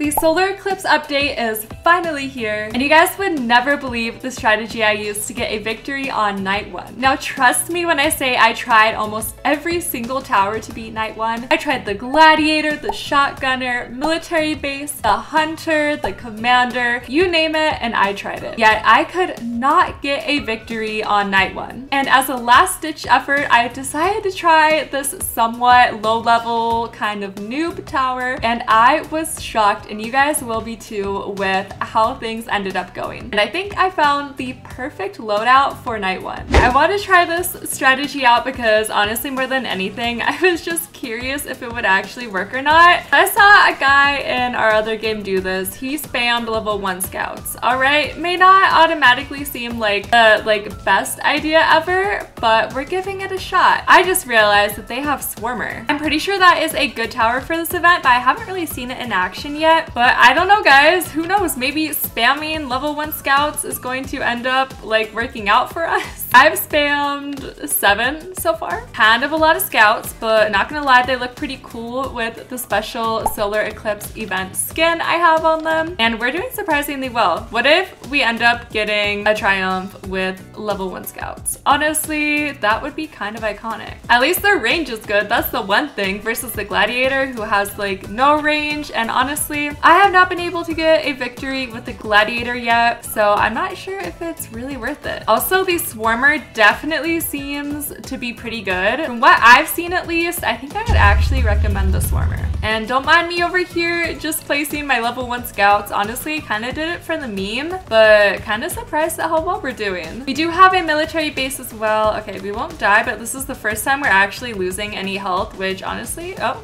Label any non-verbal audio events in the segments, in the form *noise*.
The solar eclipse update is finally here, and you guys would never believe the strategy I used to get a victory on night one. Now trust me when I say I tried almost every single tower to beat night one. I tried the gladiator, the shotgunner, military base, the hunter, the commander, you name it, and I tried it. Yet I could not get a victory on night one. And as a last ditch effort, I decided to try this somewhat low level kind of noob tower, and I was shocked and you guys will be too with how things ended up going. And I think I found the perfect loadout for night one. I want to try this strategy out because honestly more than anything, *laughs* I was just curious if it would actually work or not. I saw a guy in our other game do this. He spammed level one scouts. All right, may not automatically seem like the like best idea ever, but we're giving it a shot. I just realized that they have Swarmer. I'm pretty sure that is a good tower for this event, but I haven't really seen it in action yet yet, but I don't know guys, who knows, maybe spamming level 1 scouts is going to end up like working out for *laughs* us. I've spammed seven so far. Kind of a lot of scouts, but not gonna lie, they look pretty cool with the special solar eclipse event skin I have on them. And we're doing surprisingly well. What if we end up getting a triumph with level one scouts? Honestly, that would be kind of iconic. At least their range is good. That's the one thing versus the gladiator who has like no range. And honestly, I have not been able to get a victory with the gladiator yet. So I'm not sure if it's really worth it. Also, these swarm definitely seems to be pretty good. From what I've seen at least, I think I would actually recommend the Swarmer. And don't mind me over here just placing my level 1 scouts. Honestly, kind of did it for the meme, but kind of surprised at how well we're doing. We do have a military base as well. Okay, we won't die, but this is the first time we're actually losing any health, which honestly, oh,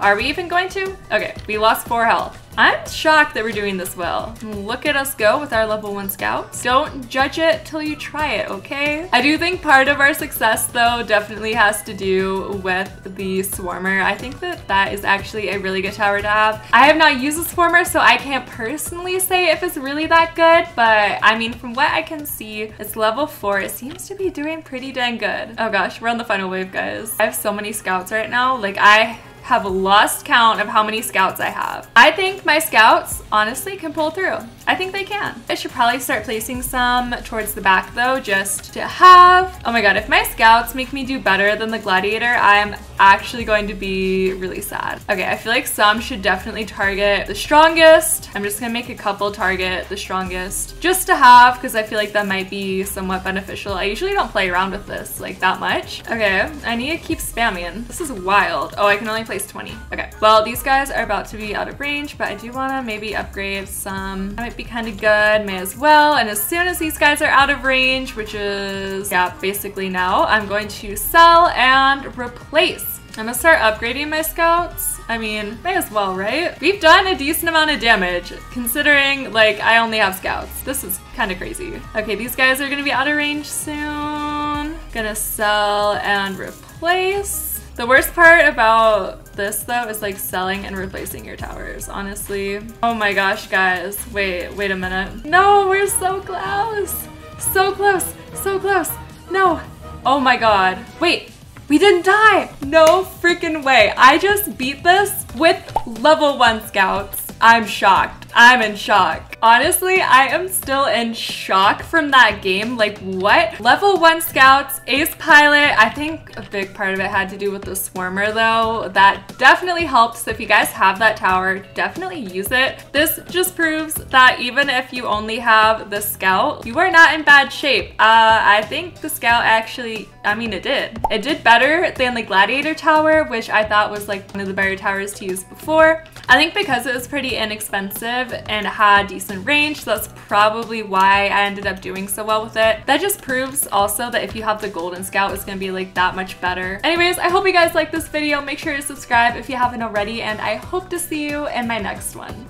are we even going to? Okay, we lost 4 health. I'm shocked that we're doing this well. Look at us go with our level 1 scouts. Don't judge it till you try it, okay? I do think part of our success though definitely has to do with the Swarmer. I think that that is actually a really good tower to have. I have not used the Swarmer so I can't personally say if it's really that good, but I mean from what I can see, it's level 4. It seems to be doing pretty dang good. Oh gosh, we're on the final wave guys. I have so many scouts right now. Like I have lost count of how many scouts I have. I think my scouts honestly can pull through. I think they can. I should probably start placing some towards the back though, just to have. Oh my god, if my scouts make me do better than the gladiator, I'm actually going to be really sad. Okay, I feel like some should definitely target the strongest. I'm just gonna make a couple target the strongest just to have because I feel like that might be somewhat beneficial. I usually don't play around with this like that much. Okay, I need to keep spamming. This is wild. Oh, I can only place 20. Okay, well, these guys are about to be out of range, but I do wanna maybe upgrade some. That might be kind of good, may as well. And as soon as these guys are out of range, which is, yeah, basically now, I'm going to sell and replace. I'm gonna start upgrading my scouts. I mean, may as well, right? We've done a decent amount of damage, considering, like, I only have scouts. This is kind of crazy. Okay, these guys are gonna be out of range soon. Gonna sell and replace. The worst part about this though is like selling and replacing your towers, honestly. Oh my gosh, guys. Wait, wait a minute. No, we're so close. So close, so close. No. Oh my god. Wait, we didn't die! No freaking way. I just beat this with level 1 scouts. I'm shocked. I'm in shock. Honestly, I am still in shock from that game. Like, what? Level 1 scouts, ace pilot. I think a big part of it had to do with the swarmer, though. That definitely helps. If you guys have that tower, definitely use it. This just proves that even if you only have the scout, you are not in bad shape. Uh, I think the scout actually, I mean, it did. It did better than the gladiator tower, which I thought was like one of the better towers to use before. I think because it was pretty inexpensive and had decent range, so that's probably why I ended up doing so well with it. That just proves also that if you have the Golden Scout, it's gonna be like that much better. Anyways, I hope you guys liked this video. Make sure to subscribe if you haven't already, and I hope to see you in my next one.